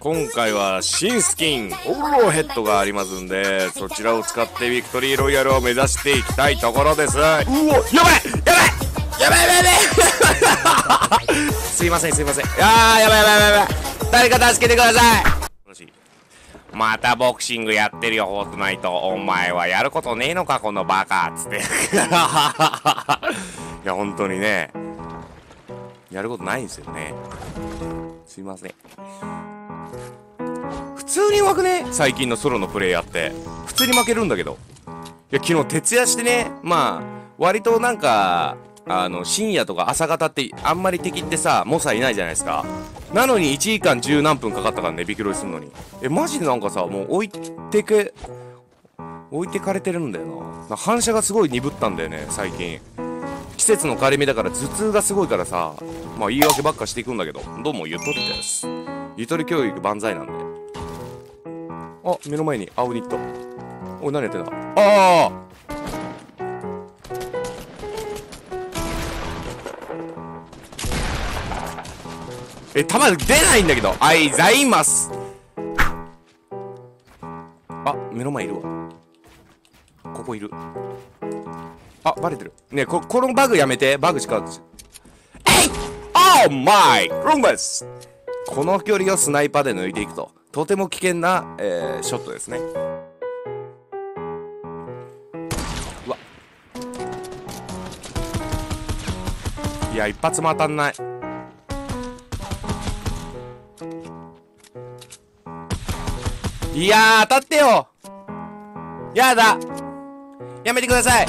今回は新スキン、オーローヘッドがありますんで、そちらを使ってビクトリーロイヤルを目指していきたいところです。うお、やばいやばいやばいやばいやばいすいませんすいません。いやー、やばいやばいやばいやばい誰か助けてくださいまたボクシングやってるよ、フォートナイト。お前はやることねえのか、このバカつって。いや、本当にね、やることないんですよね。すいません。普通にうまくね？最近のソロのプレイヤーって。普通に負けるんだけど。いや、昨日徹夜してね、まあ、割となんか、あの、深夜とか朝方ってあんまり敵ってさ、猛者いないじゃないですか。なのに1時間10何分かかったからね、ビキロイするのに。え、マジでなんかさ、もう置いてけ、置いてかれてるんだよな。な反射がすごい鈍ったんだよね、最近。季節の変わり目だから頭痛がすごいからさ、まあ言い訳ばっかしていくんだけど、どうもゆとりです。ゆとり教育万歳なんで。あ、目の前に青ニット。おい、何やってんだああえ、弾出ないんだけど。あいざいます。あ、目の前いるわ。ここいる。あ、バレてる。ねえ、こ、このバグやめて。バグしか。えいオーマイロングですこの距離をスナイパーで抜いていくと。とても危険な、えー、ショットですね。うわ。いや、一発も当たんない。いや、当たってよやだやめてください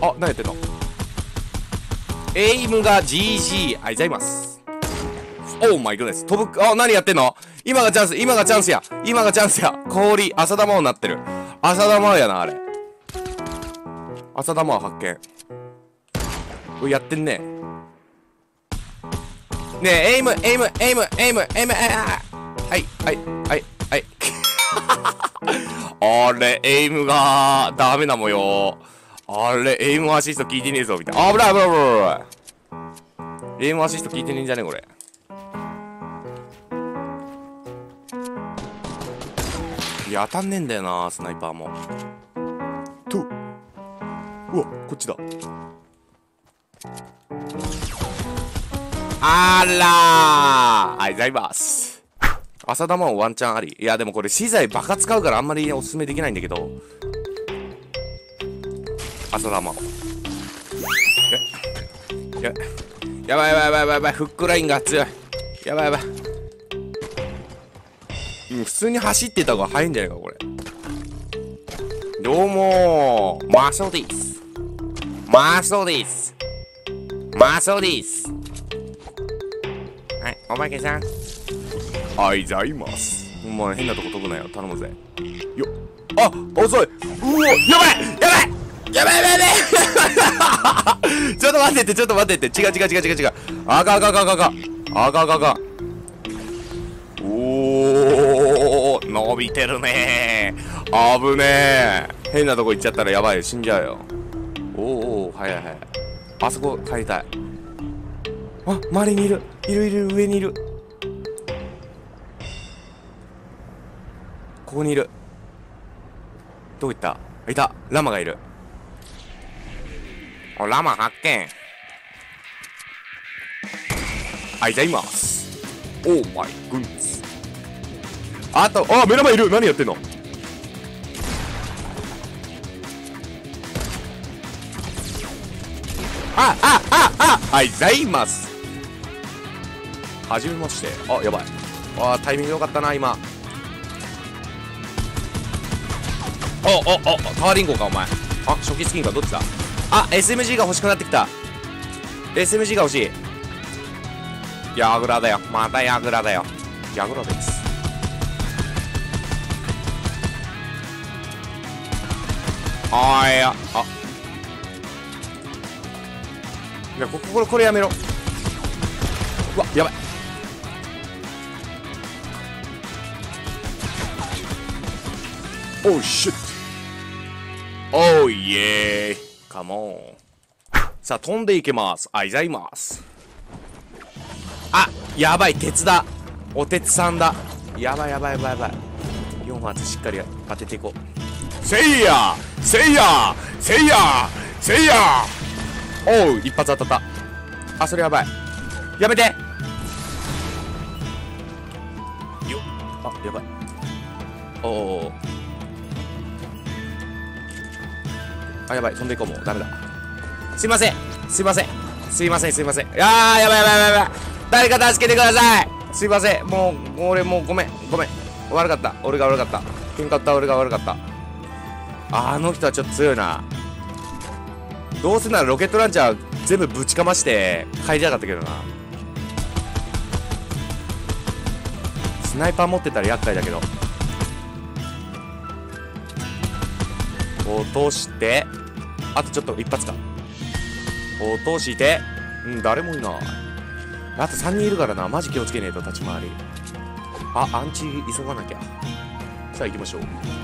あ、何やってんのエイムが GG ありがとうございます oh my goodness 飛ぶあ、何やってんの？今がチャンス今がチャンスや。今がチャンスや。氷浅田真央なってる。浅田真央やなあれ。浅田真央発見。うやってんね。ねえエイムエイムエイムエイムエイムはいはいはいはい。あれ、エイムがダメな模様。あれ、エイムアシスト効いてねえぞ、みたいな。あ、危ない危ない危ない危ない。エイムアシスト効いてねえんじゃねえこれ。当たんねえんだよな、スナイパーも。と。うわ、こっちだ。あらーありがとうございます。浅田真央ワンチャンあり。いや、でもこれ資材バカ使うからあんまりおすすめできないんだけど。浅田真央。や、や、やばいやばいやばいやばい、フックラインが強い。やばいやばい。うん、普通に走ってた方が早いんじゃないか、これ。どうもー、マソです。マソです。マソです。はい、おまけさん。あいざいます。お前変なとこ飛ぶなよ。頼むぜ。よあ遅い。うお。やばい。やばい。やばい。やばい。やばい。ちょっと待ってって、ちょっと待ってって。違う違う違う違う違う。あかあかあかあかあか。伸びてるねー。危ねー。変なとこ行っちゃったらやばい。死んじゃうよ。おーおー、早い早い。あそこ帰りたい。あ、周りにいる。いるいる、上にいる。ここにいるどこ行った？いたラマがいるおラマ発見あいたいますオーマイグッズあとあ目の前いる。何やってんの？あああああいざいます。はじめまして。あやばい。あタイミング良かったな今。おおおタワリンゴかお前。あ初期スキンかどっちだ？あ SMG が欲しくなってきた。SMG が欲しい。ヤグラだよ。またヤグラだよ。ヤグラです。あーいやあ。いやこここれこれやめろ。うわやばい。おーシュッおーイエーイカモンさあ飛んでいけます。あいざいます。あやばい。鉄だ。お鉄さんだ。やばいやばいやばいやばい。4発しっかり当てていこう。せいやせいやせいやせいや。おう一発当たった。あそれやばい。やめて。よあやばい。おおあやばい。飛んでいこうもう。ダメだ。すいません。すいません。すいませんすいません。あーやばいやばいやばいやばい。誰か助けてください。すいません。もうもう俺もうごめん。ごめん。悪かった。俺が悪かった。喧嘩った俺が悪かった。あの人はちょっと強いな。どうせならロケットランチャー全部ぶちかまして帰りたかったけどな。スナイパー持ってたら厄介だけど。落としてあとちょっと一発か。落としてうん誰もいない。あと3人いるからな。マジ気をつけねえと立ち回り。あアンチ急がなきゃ。さあ行きましょう。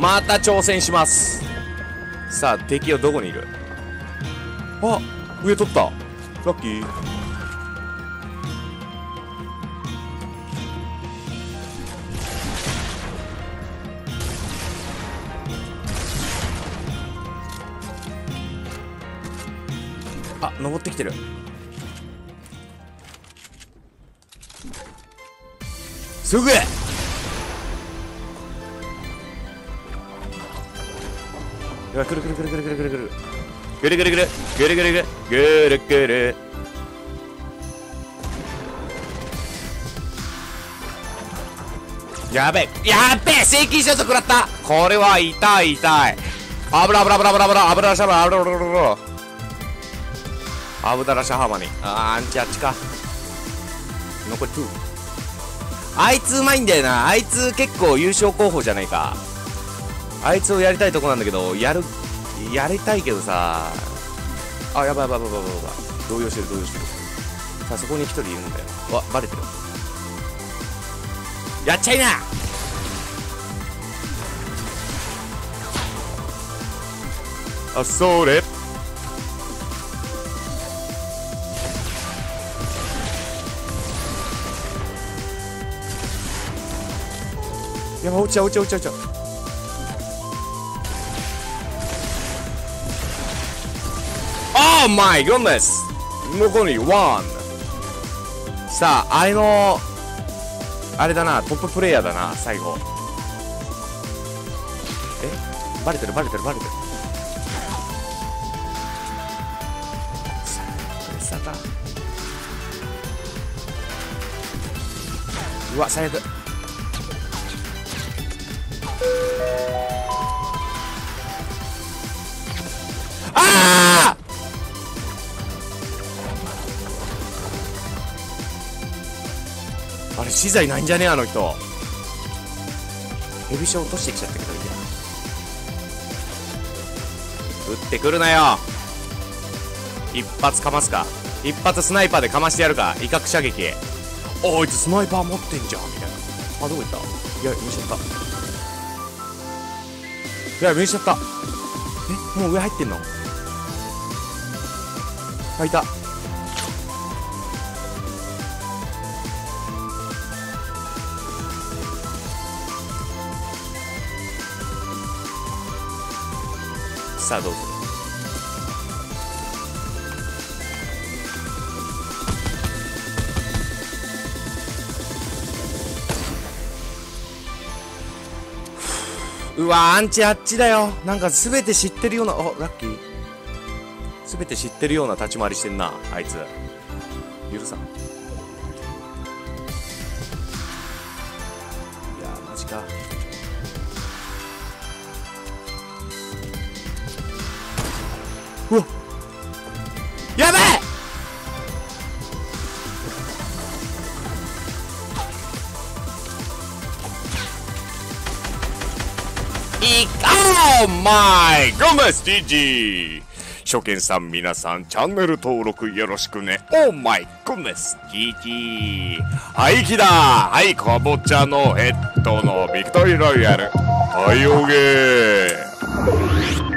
また挑戦します。さあ敵はどこにいる？あ上取った。ラッキー。あ登ってきてる。すぐうわくるくるくるくるくるくるくる。ぐるぐるぐる。ぐるぐるぐる。ぐるぐる。やべ。えやっべ。え正規ショット食らった。これは痛い痛い。油油油油油油シャバ油油油油油シャハマに。あーアンチあっちか。残り2あいつうまいんだよな。あいつ結構優勝候補じゃないか。あいつをやりたいとこなんだけどやるやりたいけどさあやばいやばいやばいやばいやばい。動揺してる動揺してる。さあそこに一人いるんだよ。わバレてる。やっちゃいな！あそれ。やば落ちちゃう落ちちゃう落ちちゃう Oh my goodness! 残り1さあ、あれの、あれだな、トッププレイヤーだな、最後。え？バレてるバレてるバレてる。うわ、最悪。資材ないんじゃねあの人。ヘビシャ落としてきちゃったけどいいや撃ってくるなよ。一発かますか。一発スナイパーでかましてやるか。威嚇射撃おいつスナイパー持ってんじゃんみたいな。あどこ行った？いや見しちゃった。いや見しちゃった。え？もう上入ってんの？あいたさあどうするうわアンチあっちだよ。なんか全て知ってるようなおラッキー。全て知ってるような立ち回りしてんなあいつ。許さん。いやーマジか。うわ。やべえ！いかおマイゴメス TG 初見さん皆さんチャンネル登録よろしくね。オーマイゴメス TG はいきだはいかぼちゃのヘッドのビクトリーロイヤル。はいおげー。